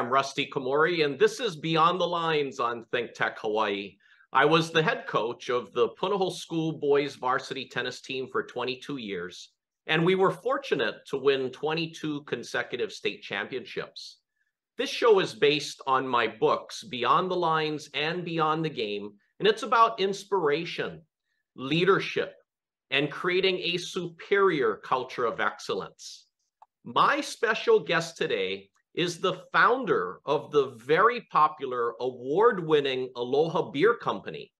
I'm Rusty Komori, and this is Beyond the Lines on Think Tech Hawaii. I was the head coach of the Punahou School boys varsity tennis team for 22 years, and we were fortunate to win 22 consecutive state championships. This show is based on my books, Beyond the Lines and Beyond the Game, and it's about inspiration, leadership, and creating a superior culture of excellence. My special guest today is the founder of the very popular award winning Aloha Beer Company.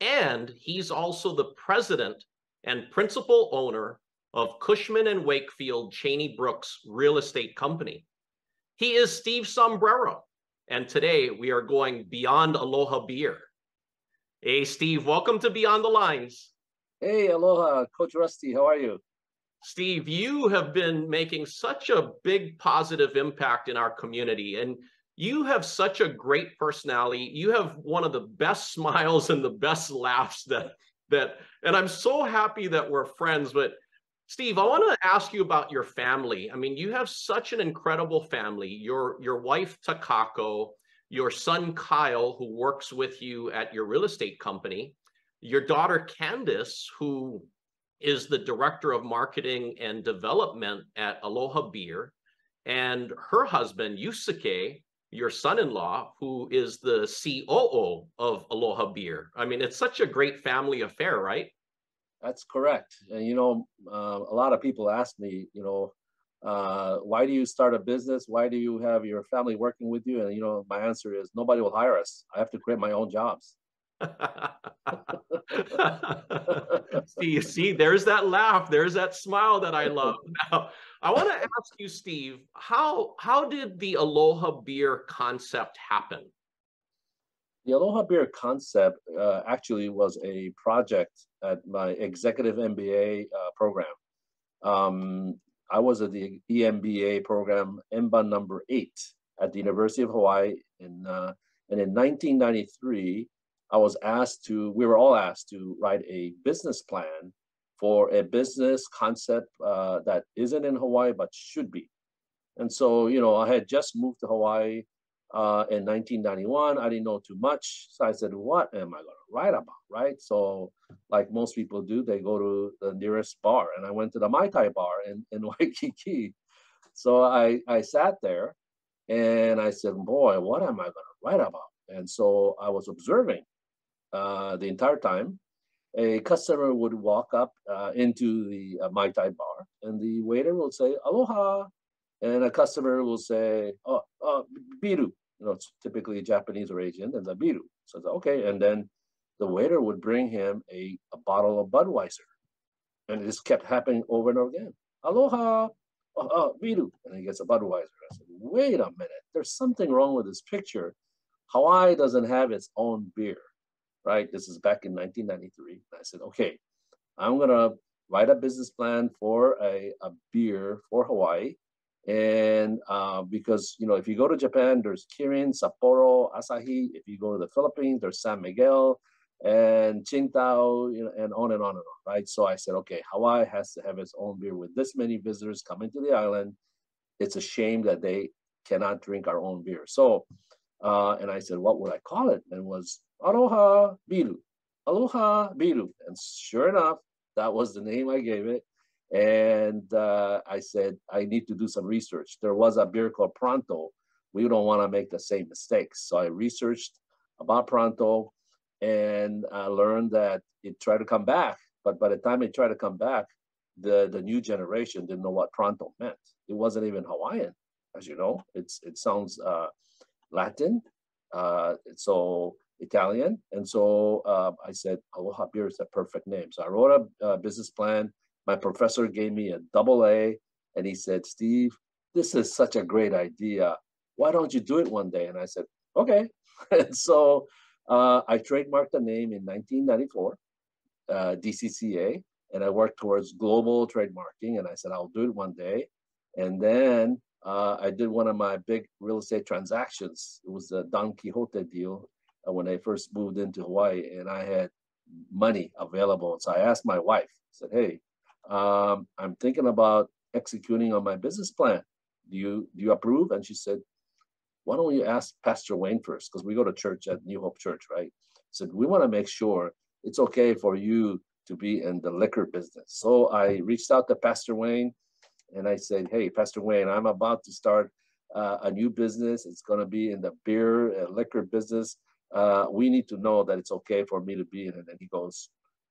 And he's also the president and principal owner of Cushman and Wakefield Chaney Brooks Real Estate Company. He is Steve Sombrero. And today we are going beyond Aloha Beer. Hey, Steve, welcome to Beyond the Lines. Hey, aloha, Coach Rusty. How are you? Steve, you have been making such a big positive impact in our community, and you have such a great personality. You have one of the best smiles and the best laughs that that, and I'm so happy that we're friends. But Steve, I want to ask you about your family. I mean, you have such an incredible family. Your your wife Takako, your son Kyle, who works with you at your real estate company, your daughter Candace, who is the director of marketing and development at Aloha Beer, and her husband Yusuke, your son-in-law, who is the COO of Aloha Beer. I mean, it's such a great family affair, right? That's correct. And you know, uh, a lot of people ask me, you know, uh, why do you start a business? Why do you have your family working with you? And you know, my answer is nobody will hire us. I have to create my own jobs. see, see, there's that laugh, there's that smile that I love. Now, I want to ask you, Steve, how how did the Aloha Beer concept happen? The Aloha Beer concept uh, actually was a project at my executive MBA uh, program. Um, I was at the EMBA program, EMBA number eight, at the University of Hawaii, in, uh, and in 1993, I was asked to, we were all asked to write a business plan for a business concept uh, that isn't in Hawaii but should be. And so, you know, I had just moved to Hawaii uh, in 1991. I didn't know too much. So I said, what am I going to write about? Right. So, like most people do, they go to the nearest bar. And I went to the Mai Tai bar in, in Waikiki. So I, I sat there and I said, boy, what am I going to write about? And so I was observing uh, the entire time. A customer would walk up uh, into the uh, Mai Tai bar, and the waiter will say, Aloha. And a customer will say, Oh, oh biru. You know, it's typically Japanese or Asian, and the biru. So, okay. And then the waiter would bring him a, a bottle of Budweiser. And this kept happening over and over again. Aloha, oh, oh, biru. And he gets a Budweiser. I said, wait a minute, there's something wrong with this picture. Hawaii doesn't have its own beer right? This is back in 1993. I said, okay, I'm gonna write a business plan for a, a beer for Hawaii. And uh, because, you know, if you go to Japan, there's Kirin, Sapporo, Asahi. If you go to the Philippines, there's San Miguel and Tsingtao, you know, and on and on and on, right? So I said, okay, Hawaii has to have its own beer with this many visitors coming to the island. It's a shame that they cannot drink our own beer. So, uh, and I said, what would I call it? And it was Aloha Biru. Aloha Biru. And sure enough, that was the name I gave it. And uh, I said, I need to do some research. There was a beer called Pronto. We don't want to make the same mistakes. So I researched about Pronto and I learned that it tried to come back. But by the time it tried to come back, the, the new generation didn't know what Pronto meant. It wasn't even Hawaiian, as you know. It's It sounds uh, Latin. Uh, so Italian. And so uh, I said, Aloha Beer is a perfect name. So I wrote a, business plan. My professor gave me a double A, and he said, Steve, this is such a great idea. Why don't you do it one day? And I said, okay. and so uh, I trademarked the name in 1994, uh, DCCA, and I worked towards global trademarking. And I said, I'll do it one day. And then uh, I did one of my big real estate transactions. It was the Don Quijote deal when I first moved into Hawaii and I had money available. So I asked my wife, I said, hey, um, I'm thinking about executing on my business plan. Do you, do you approve? And she said, why don't you ask Pastor Wayne first? Because we go to church at New Hope Church, right? said, we want to make sure it's okay for you to be in the liquor business. So I reached out to Pastor Wayne and I said, hey, Pastor Wayne, I'm about to start uh, a new business. It's going to be in the beer and liquor business. Uh, we need to know that it's okay for me to be in it. And he goes,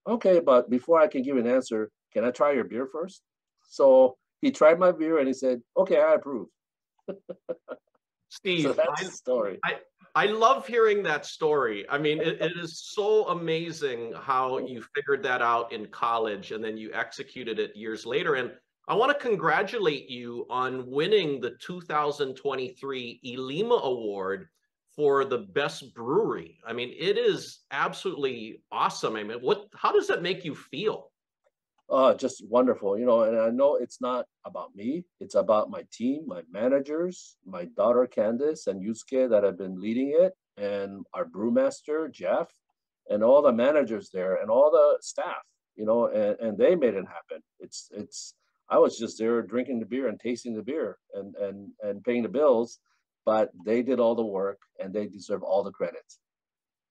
okay, but before I can give an answer, can I try your beer first? So he tried my beer and he said, okay, I approve. Steve, so that's I, the story. I, I love hearing that story. I mean, it, it is so amazing how you figured that out in college and then you executed it years later. And I want to congratulate you on winning the 2023 Ilima Award for the best brewery. I mean, it is absolutely awesome. I mean, what how does that make you feel? Oh, just wonderful. You know, and I know it's not about me. It's about my team, my managers, my daughter Candice and Yusuke that have been leading it, and our brewmaster Jeff, and all the managers there and all the staff. You know, and, and they made it happen. It's it's I was just there drinking the beer and tasting the beer and and and paying the bills, but they did all the work and they deserve all the credit.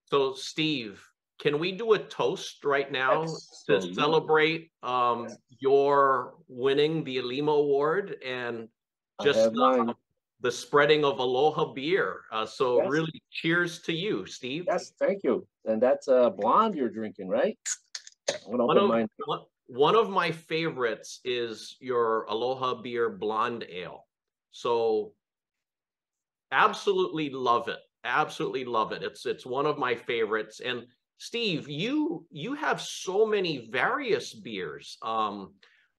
So Steve, can we do a toast right now Absolutely. to celebrate um, your winning the Ilima Award and just the, the, spreading of Aloha beer? Uh, so yes. really, cheers to you, Steve. Yes, thank you. And that's a blonde you're drinking, right? One of, one, one of my favorites is your Aloha Beer Blonde Ale. So absolutely love it. Absolutely love it. It's it's one of my favorites. And Steve, you you have so many various beers. Um,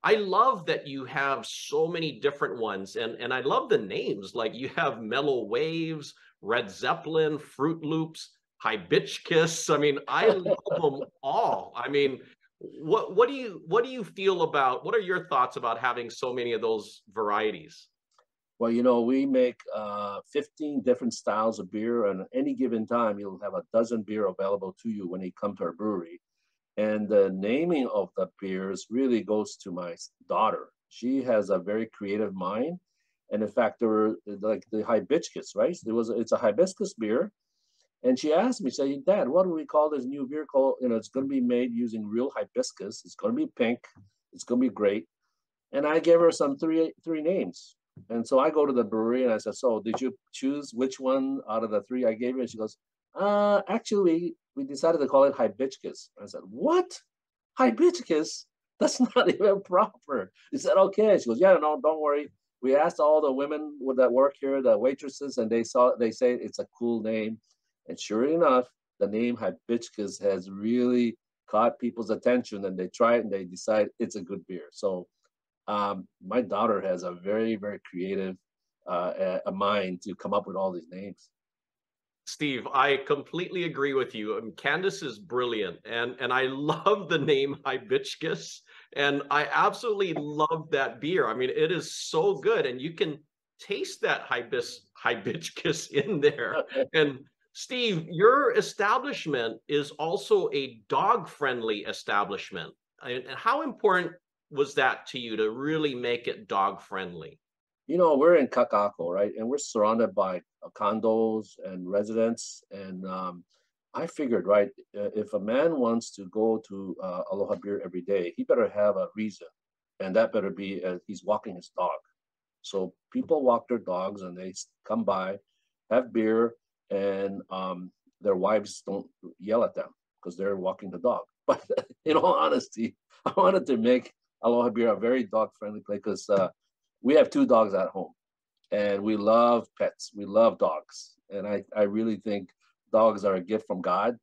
I love that you have so many different ones, and and I love the names. Like you have Mellow Waves, Red Zeppelin, Fruit Loops, Hibiscus. I mean, I love them all. I mean, what what do you what do you feel about what are your thoughts about having so many of those varieties well you know we make uh, 15 different styles of beer and at any given time you'll have a dozen beer available to you when you come to our brewery and the naming of the beers really goes to my daughter she has a very creative mind and in fact there were like the hibiscus right it was it's a hibiscus beer and she asked me, say, Dad, what do we call this new beer called? You know, it's going to be made using real hibiscus. It's going to be pink. It's going to be great. And I gave her some three three names. And so I go to the brewery and I said, so did you choose which one out of the three I gave you? And she goes, uh, actually, we decided to call it hibiscus. I said, what? Hibiscus? That's not even proper. He said, okay. She goes, yeah, no, don't worry. We asked all the women that work here, the waitresses, and they saw, they say it's a cool name. And sure enough, the name hibiscus has really caught people's attention and they try it and they decide it's a good beer. So um, my daughter has a very, very creative uh, a mind to come up with all these names. Steve, I completely agree with you. Um, Candice is brilliant, and and I love the name hibiscus, and I absolutely love that beer. I mean, it is so good, and you can taste that hibis hibiscus in there. and Steve, your establishment is also a dog friendly establishment. And how important was that to you to really make it dog friendly? You know, we're in Kakaako, right? And we're surrounded by uh, condos and residents. And um, I figured, right, if a man wants to go to uh, Aloha Beer every day, he better have a reason. And that better be uh, he's walking his dog. So people walk their dogs and they come by, have beer, and um, their wives don't yell at them because they're walking the dog. But in all honesty, I wanted to make Aloha Beer a very dog friendly place because uh, we have two dogs at home and we love pets. We love dogs. And I, I really think dogs are a gift from God.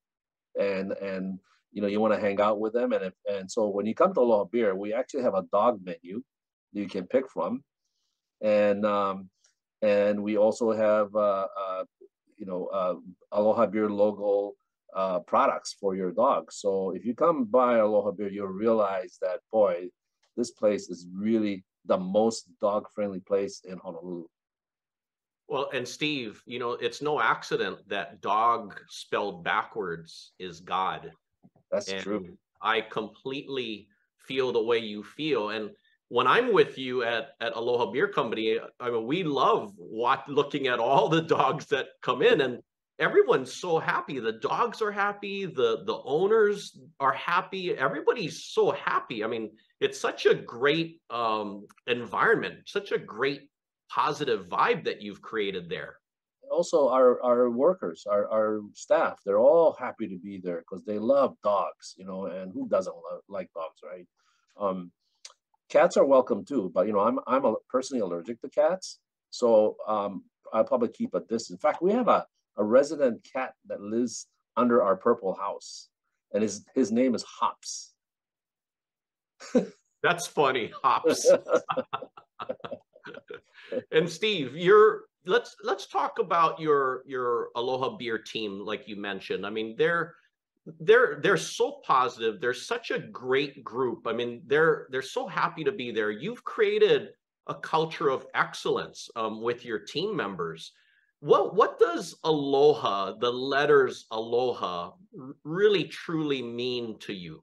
And, and you know, you want to hang out with them. And, if, and so when you come to Aloha Beer, we actually have a dog menu that you can pick from. And, um, and we also have uh, uh, you know, uh, Aloha Beer logo uh, products for your dog. So if you come by Aloha Beer, you'll realize that, boy, this place is really the most dog-friendly place in Honolulu. Well, and Steve, you know, it's no accident that dog spelled backwards is God. That's and true. I completely feel the way you feel. And when I'm with you at, at Aloha Beer Company, I mean, we love what, looking at all the dogs that come in and everyone's so happy. The dogs are happy. The, the owners are happy. Everybody's so happy. I mean, it's such a great um, environment, such a great positive vibe that you've created there. Also, our, our workers, our, our staff, they're all happy to be there because they love dogs, you know, and who doesn't love, like dogs, right? Um, cats are welcome too, but you know, I'm I'm personally allergic to cats, so um, I'll probably keep a distance. In fact, we have a, a resident cat that lives under our purple house, and his his name is Hops. That's funny, Hops. and Steve, you're let's let's talk about your your Aloha Beer team, like you mentioned. I mean, they're they're they're so positive. They're such a great group. I mean they're they're so happy to be there. You've created a culture of excellence um, with your team members. What what does aloha the letters aloha really truly mean to you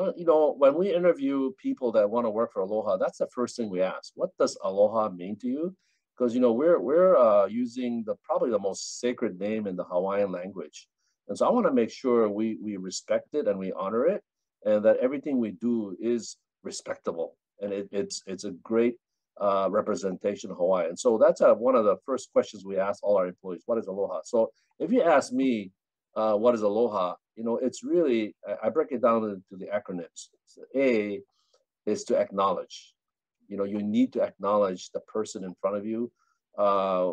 uh, you know when we interview people that want to work for aloha that's the first thing we ask what does aloha mean to you because you know we're we're uh, using the probably the most sacred name in the hawaiian language and so I want to make sure we, we respect it and we honor it and that everything we do is respectable. And it, it's, it's a great uh, representation of Hawaii. And so that's a, one of the first questions we ask all our employees, what is Aloha? So if you ask me, uh, what is Aloha? You know, it's really, I break it down into the acronyms. So a is to acknowledge. You know, you need to acknowledge the person in front of you, uh,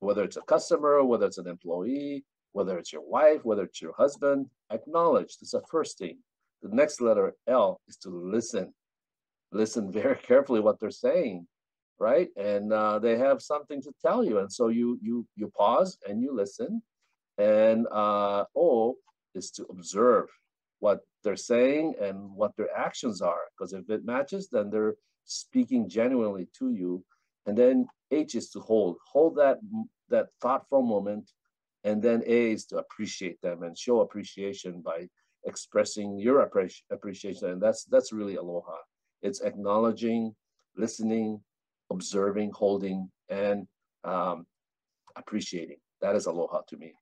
whether it's a customer, whether it's an employee, whether it's your wife, whether it's your husband, acknowledge. That's the first thing. The next letter L is to listen. Listen very carefully what they're saying, right? And uh, they have something to tell you, and so you you you pause and you listen. And uh, O is to observe what they're saying and what their actions are, because if it matches, then they're speaking genuinely to you. And then H is to hold. Hold that that thoughtful moment and then A is to appreciate them and show appreciation by expressing your appreciation. And that's that's really aloha. It's acknowledging, listening, observing, holding, and um, appreciating. That is aloha to me.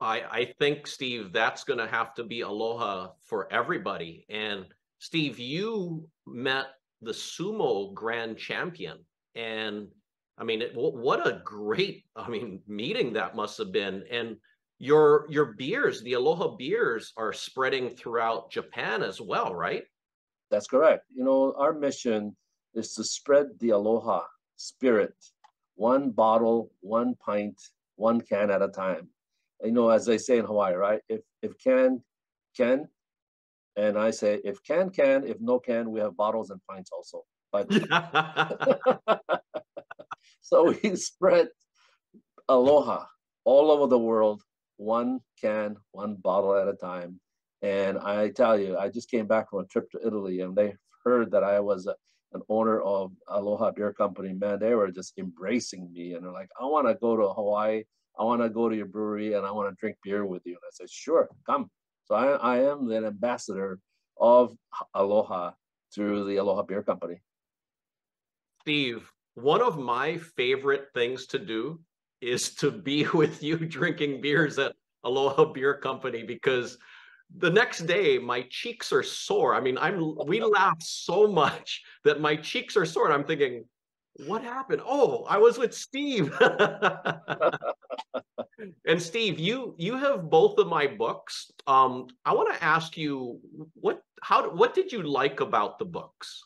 I, I think, Steve, that's going to have to be aloha for everybody. And Steve, you met the sumo grand champion, and I mean, it, what a great, I mean, meeting that must have been. And your your beers, the Aloha beers, are spreading throughout Japan as well, right? That's correct. You know, our mission is to spread the Aloha spirit, one bottle, one pint, one can at a time. You know, as they say in Hawaii, right? If if can, can, and I say if can, can. If no can, we have bottles and pints also. But So we spread aloha all over the world, one can, one bottle at a time. And I tell you, I just came back from a trip to Italy and they heard that I was a, an owner of Aloha Beer Company. Man, they were just embracing me and they're like, I want to go to Hawaii. I want to go to your brewery and I want to drink beer with you. And I said, sure, come. So I, I am the ambassador of Aloha through the Aloha Beer Company. Steve, one of my favorite things to do is to be with you drinking beers at Aloha Beer Company because the next day my cheeks are sore. I mean, I'm we laugh so much that my cheeks are sore. And I'm thinking, what happened? Oh, I was with Steve. and Steve, you you have both of my books. Um, I want to ask you what how what did you like about the books?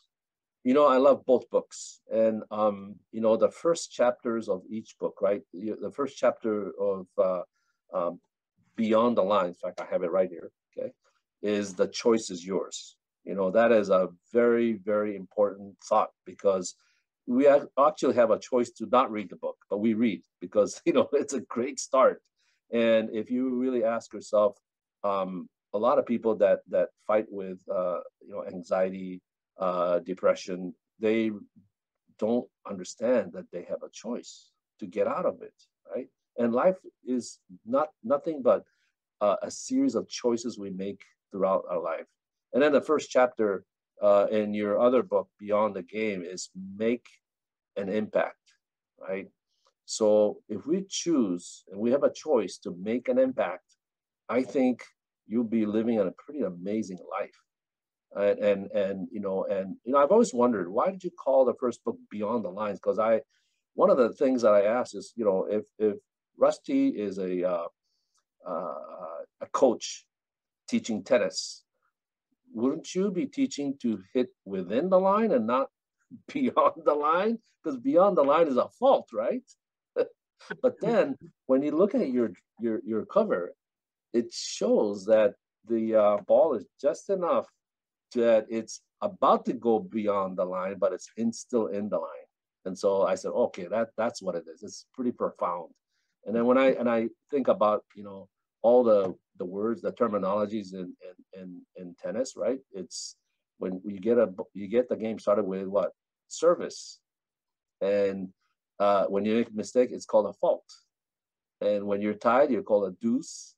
you know, I love both books. And, um, you know, the first chapters of each book, right? The first chapter of uh, um, Beyond the Lines, in fact, I have it right here, okay, is the choice is yours. You know, that is a very, very important thought because we actually have a choice to not read the book, but we read because, you know, it's a great start. And if you really ask yourself, um, a lot of people that that fight with uh, you know anxiety, uh, depression, they don't understand that they have a choice to get out of it, right? And life is not nothing but uh, a series of choices we make throughout our life. And then the first chapter uh, in your other book, Beyond the Game, is make an impact, right? So if we choose and we have a choice to make an impact, I think you'll be living in a pretty amazing life. And, and and you know and you know I've always wondered why did you call the first book Beyond the Lines? Because I one of the things that I asked is you know if if Rusty is a uh, uh, a coach teaching tennis, wouldn't you be teaching to hit within the line and not beyond the line? Because beyond the line is a fault, right? but then when you look at your your your cover, it shows that the uh, ball is just enough that it's about to go beyond the line, but it's in, still in the line. And so I said, okay, that that's what it is. It's pretty profound. And then when I and I think about you know all the the words, the terminologies in in in, in tennis, right? It's when you get a you get the game started with what service, and uh, when you make a mistake, it's called a fault, and when you're tied, you're called a deuce,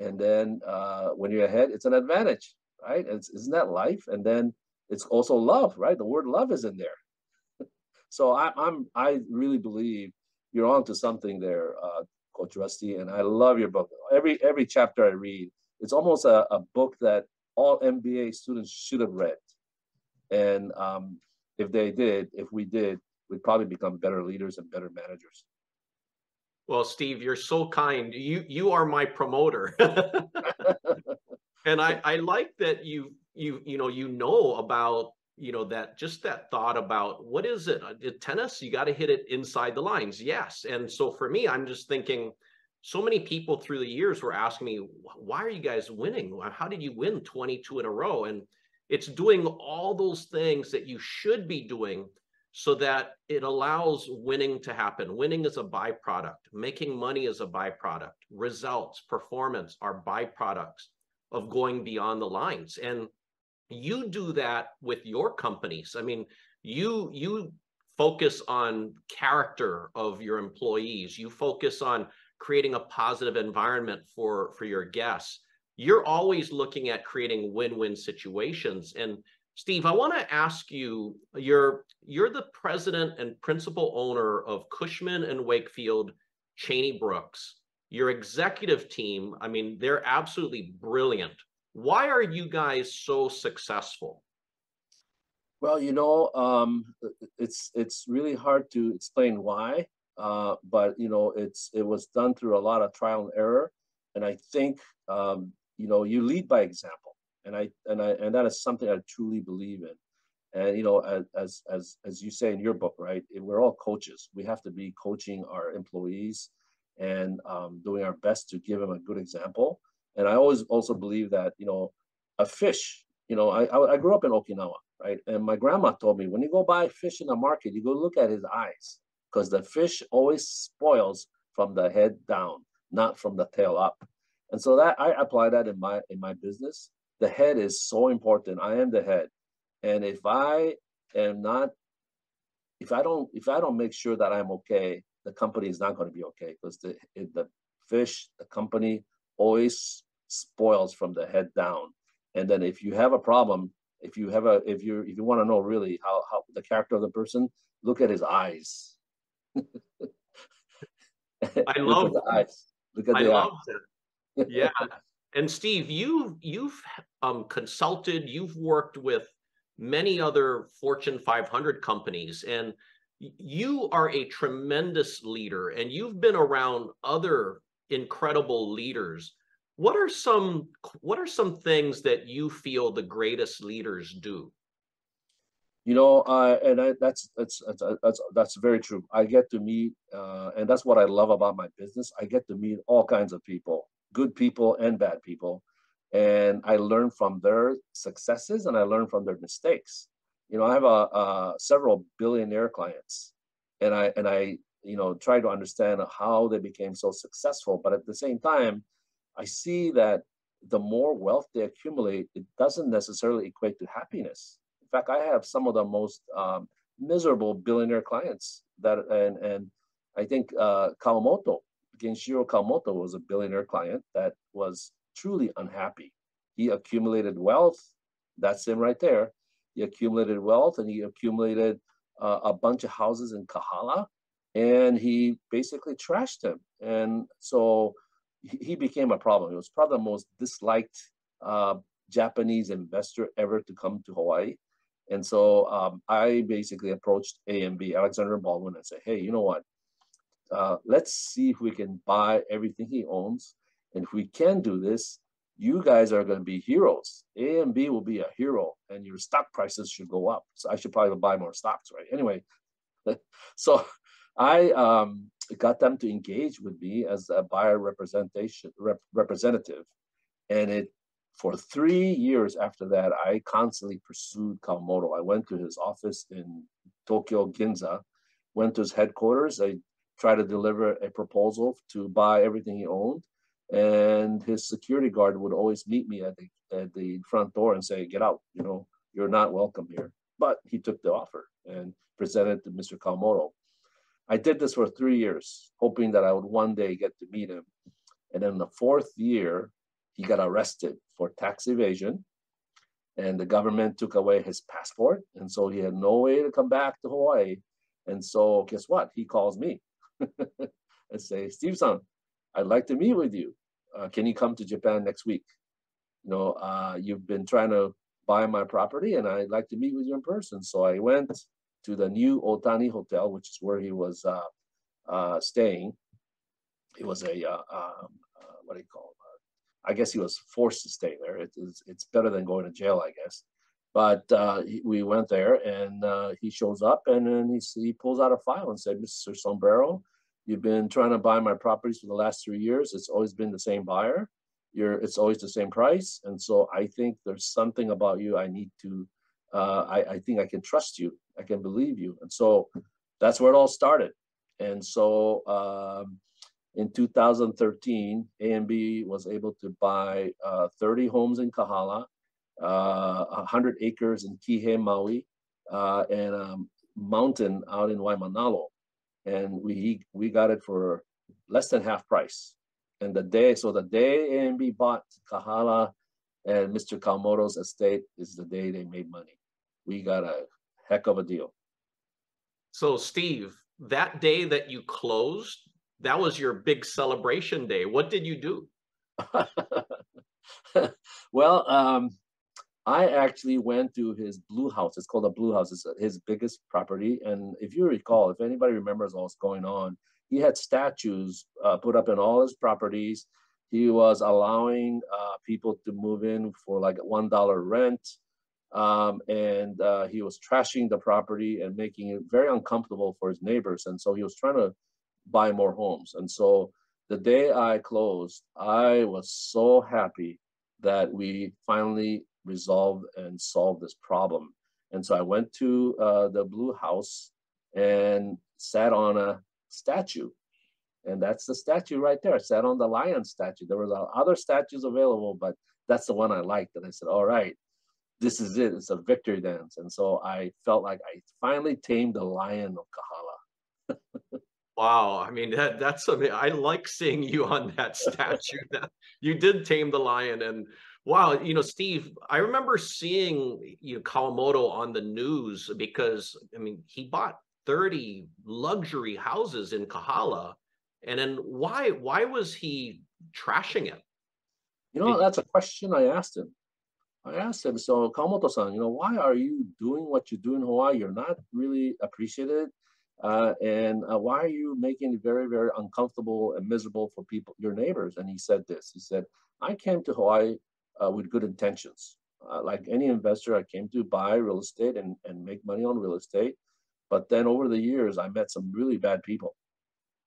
and then uh, when you're ahead, it's an advantage, right? It's, isn't that life? And then it's also love, right? The word love is in there. so I, I'm I really believe you're on to something there, uh, Coach Rusty, and I love your book. Every every chapter I read, it's almost a, a book that all MBA students should have read. And um, if they did, if we did, we'd probably become better leaders and better managers. Well, Steve, you're so kind. You you are my promoter. and I, I like that you you you know you know about you know that just that thought about what is it? Uh, tennis? You got to hit it inside the lines. Yes and so for me i'm just thinking so many people through the years were asking me why are you guys winning? How did you win 22 in a row? And it's doing all those things that you should be doing so that it allows winning to happen. Winning is a byproduct. Making money is a byproduct. Results performance are byproducts of going beyond the lines. And you do that with your companies. I mean you you focus on character of your employees. You focus on creating a positive environment for for your guests. You're always looking at creating win-win situations. And steve i want to ask you you're you're the president and principal owner of cushman and wakefield chaney brooks. Your executive team i mean they're absolutely brilliant why are you guys so successful? Well, you know, um, it's it's really hard to explain why, uh, but you know, it's it was done through a lot of trial and error, and I think um, you know you lead by example, and I and I and that is something I truly believe in. And you know, as as as you say in your book, right? We're all coaches. We have to be coaching our employees and um, doing our best to give them a good example. And I always also believe that, you know, a fish, you know, I, I grew up in Okinawa, right? And my grandma told me when you go buy fish in the market, you go look at his eyes because the fish always spoils from the head down, not from the tail up. And so that I apply that in my in my business. The head is so important. I am the head. And if I am not, if I don't, if I don't make sure that I'm okay, the company is not going to be okay because the the fish, the company always spoils from the head down. And then if you have a problem, if you have a if you if you want to know really how how the character of the person, look at his eyes. I love the eyes. Look at I the love eyes. that. Yeah. and Steve, you you've um, consulted, you've worked with many other Fortune 500 companies, and you are a tremendous leader, and you've been around other incredible leaders what are some what are some things that you feel the greatest leaders do? You know uh, and I, that's, that's that's that's very true. I get to meet uh, and that's what i love about my business. I get to meet all kinds of people good people and bad people. And i learn from their successes and i learn from their mistakes. You know i have a, a several billionaire clients and i and i you know try to understand how they became so successful but at the same time I see that the more wealth they accumulate, it doesn't necessarily equate to happiness. In fact, I have some of the most um, miserable billionaire clients that, and and I think uh, Kawamoto, Genshiro Kawamoto was a billionaire client that was truly unhappy. He accumulated wealth. That's him right there. he accumulated wealth, and he accumulated uh, a bunch of houses in Kahala, and he basically trashed them. And so he became a problem. He was probably the most disliked uh, Japanese investor ever to come to Hawaii. And so um, I basically approached A&B, Alexander Baldwin, and said, hey, you know what? Uh, let's see if we can buy everything he owns. And if we can do this, you guys are going to be heroes. A&B will be a hero, and your stock prices should go up. So I should probably buy more stocks, right? Anyway, so I um, got them to engage with me as a buyer representation rep, representative, and it for three years after that, I constantly pursued Kawamoto. I went to his office in Tokyo Ginza, went to his headquarters. I tried to deliver a proposal to buy everything he owned, and his security guard would always meet me at the at the front door and say, "Get out! You know, you're not welcome here." But he took the offer and presented to Mr. Kawamoto. I did this for three years, hoping that I would one day get to meet him. And then the fourth year, he got arrested for tax evasion and the government took away his passport. And so he had no way to come back to hawaii. And so guess what? He calls me and say steve-san i'd like to meet with you. Uh, can you come to japan next week? You know uh, you've been trying to buy my property and i'd like to meet with you in person. So i went to the new otani hotel which is where he was uh, uh staying it was a uh, um, what do you call it I guess he was forced to stay there. It, it's, it's better than going to jail, I guess. But uh, we went there, and uh, he shows up, and then he, he pulls out a file and said, "Mr. Sombrero, you've been trying to buy my properties for the last three years. It's always been the same buyer. You're, it's always the same price, and so I think there's something about you I need to. Uh, I, I think I can trust you. I can believe you, and so that's where it all started. And so um, in 2013, A&B was able to buy uh, 30 homes in Kahala, uh, 100 acres in Kihei, Maui, uh, and a mountain out in Waimanalo. And we, we got it for less than half price. And the day, so the day A&B bought Kahala and Mr. Kawamoto's estate is the day they made money. We got a heck of a deal. So, Steve, that day that you closed, that was your big celebration day. What did you do? well, um, I actually went to his blue house. It's called a blue house. It's his biggest property. And if you recall, if anybody remembers what's going on, he had statues uh, put up in all his properties. He was allowing uh, people to move in for like one dollar rent, um, and uh, he was trashing the property and making it very uncomfortable for his neighbors. And so he was trying to buy more homes. And so the day I closed, I was so happy that we finally resolved and solved this problem. And so I went to uh, the Blue House and sat on a statue. And that's the statue right there. I sat on the lion statue. There were other statues available, but that's the one I liked. And I said, all right, this is it. It's a victory dance. And so I felt like I finally tamed the lion of Kahala. Wow, I mean that that's something I like seeing you on that statue. that you did tame the lion, and wow, you know, Steve, I remember seeing you know Kawamoto on the news because I mean he bought thirty luxury houses in Kahala, and then why why was he trashing it? You know, that's a question I asked him. I asked him, so Kawamoto-san, you know, why are you doing what you do in Hawaii? You're not really appreciated uh, and uh, why are you making it very, very uncomfortable and miserable for people, your neighbors? And he said this, he said, I came to Hawaii uh, with good intentions. Uh, like any investor, I came to buy real estate and, and make money on real estate. But then over the years, I met some really bad people.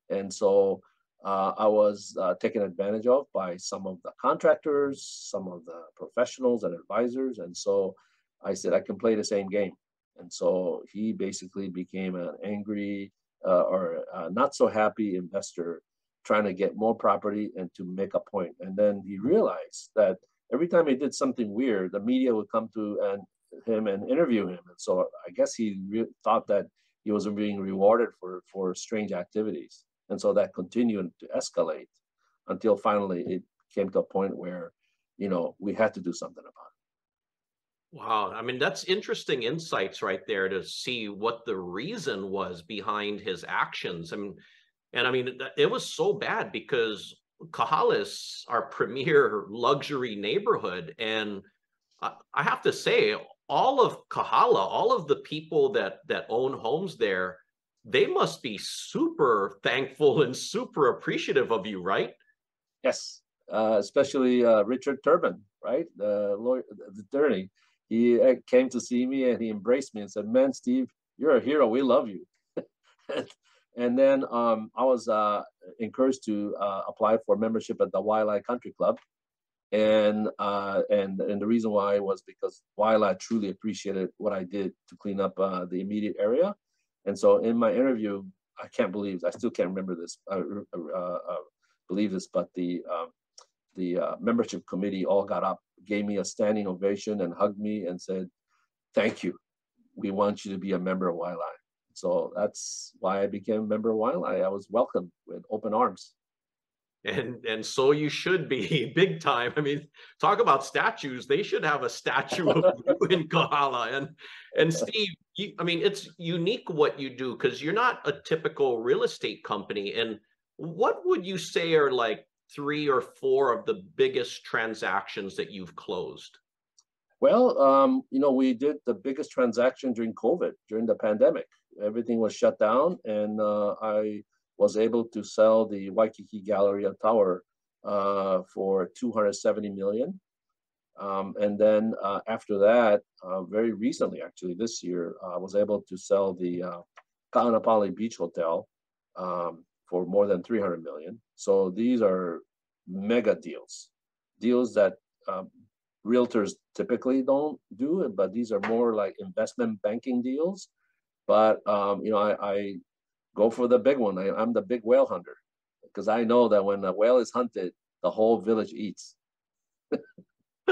And so uh, I was uh, taken advantage of by some of the contractors, some of the professionals and advisors. And so I said, I can play the same game. And so he basically became an angry uh, or uh, not so happy investor trying to get more property and to make a point. And then he realized that every time he did something weird, the media would come to and him and interview him. And so I guess he re- thought that he was being rewarded for, for strange activities. And so that continued to escalate until finally it came to a point where, you know, we had to do something about it. Wow. I mean, that's interesting insights right there to see what the reason was behind his actions. I mean, and I mean, it was so bad because Kahala is our premier luxury neighborhood. And I have to say, all of Kahala, all of the people that that own homes there, they must be super thankful and super appreciative of you, right? Yes, uh, especially uh, Richard Turbin, right, the lawyer, the attorney. He uh, came to see me and he embraced me and said, "Man, Steve, you're a hero. We love you." and then um, I was uh, encouraged to uh, apply for membership at the Waialae Country Club, and uh, and and the reason why was because Waialae truly appreciated what I did to clean up the immediate area, and so in my interview, I can't believe I still can't remember this, uh, uh, uh believe this, but the um, the uh, membership committee all got up, gave me a standing ovation, and hugged me and said, "Thank you. We want you to be a member of Waialae." So that's why I became a member of Waialae. I was welcomed with open arms and and so you should be big time. I mean, talk about statues. They should have a statue of you in Kahala. And and Steve, you, I mean, it's unique what you do because you're not a typical real estate company. And what would you say are like three or four of the biggest transactions that you've closed? Well, um, you know, we did the biggest transaction during COVID, during the pandemic. Everything was shut down, and uh, I was able to sell the Waikiki Galleria Tower uh, for 270 million. Um, and then uh, after that, uh, very recently, actually this year, I was able to sell the uh, Ka'anapali Beach Hotel um, for more than 300 million. So these are mega deals, deals that um, realtors typically don't do, but these are more like investment banking deals. But um, you know, I, I go for the big one. I, am the big whale hunter because I know that when a whale is hunted, the whole village eats.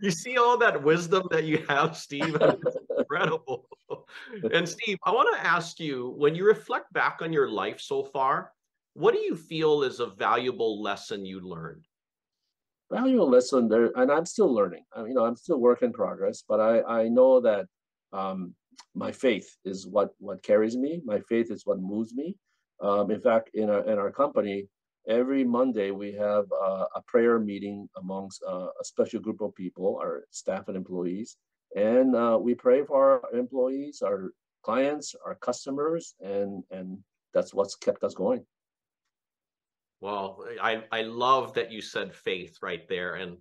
you see all that wisdom that you have, Steve. Incredible. and Steve, I want to ask you when you reflect back on your life so far, what do you feel is a valuable lesson you learned? Valuable lesson there, and I'm still learning. I mean, you know, I'm still work in progress, but I I know that um, my faith is what what carries me. My faith is what moves me. Um, in fact, in our in our company, every Monday we have uh, a prayer meeting amongst uh, a special group of people, our staff and employees, and uh, we pray for our employees, our clients, our customers, and and that's what's kept us going. Well, I I love that you said faith right there, and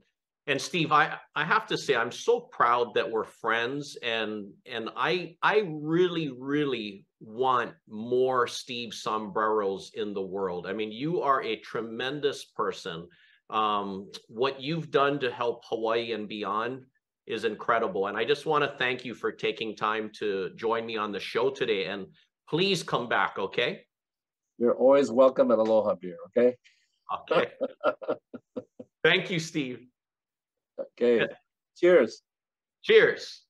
and Steve, I, I have to say, I'm so proud that we're friends and and I I really, really want more Steve sombreros in the world. I mean, you are a tremendous person. Um, what you've done to help Hawaii and beyond is incredible. And I just want to thank you for taking time to join me on the show today. And please come back, okay? You're always welcome at Aloha Beer, okay? Okay. thank you, Steve. Okay. Cheers. Cheers.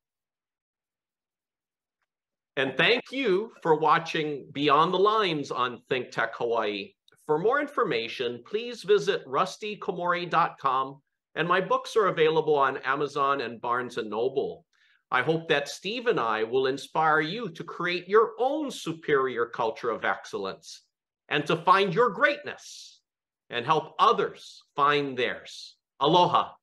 And thank you for watching Beyond the Lines on Think Tech Hawaii. For more information, please visit rustykomori.com and my books are available on Amazon and Barnes & Noble. I hope that Steve and I will inspire you to create your own superior culture of excellence and to find your greatness and help others find theirs. Aloha.